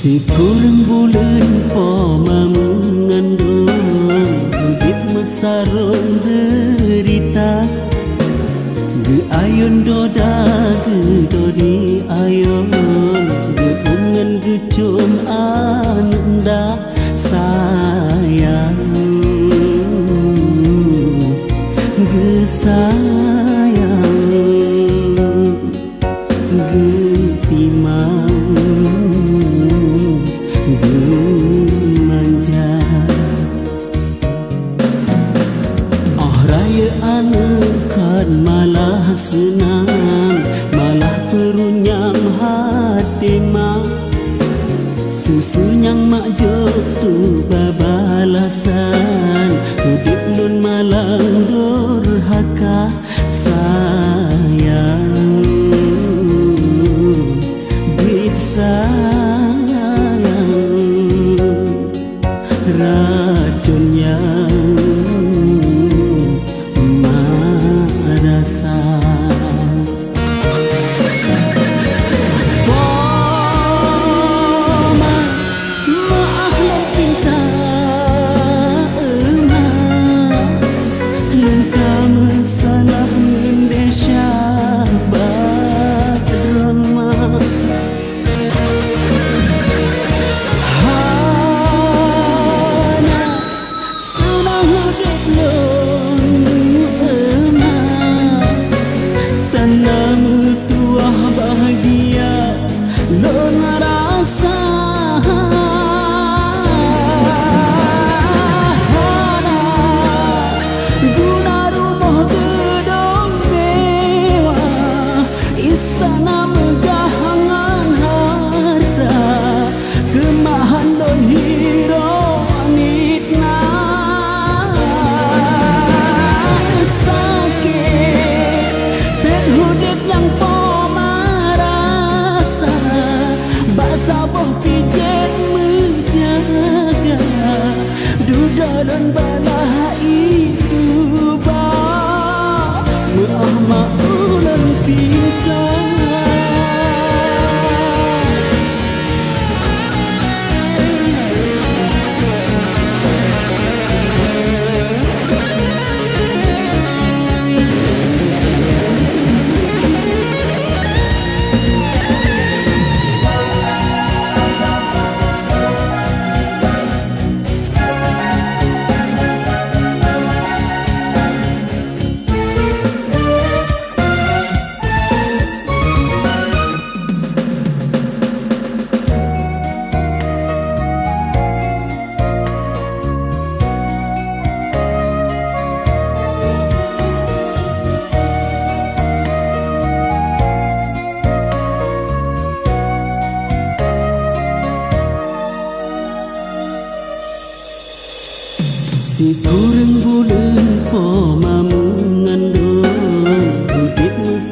Sekurang bulan po mengandung Hidup mesarung derita. Ge ayun doda ge dodi ayun lukan malah senang malah perunyam hati mak susu yang mak jok tu babalasan Kudip nun malang durhaka sayang. Bit sayang racunnya dalam bala hidup Mu'ah ma'ah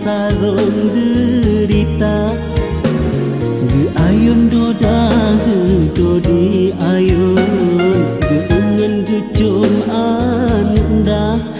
sarung derita. Di ayun do dah do ayun. Di ungen di cum anda Di ayun do dah do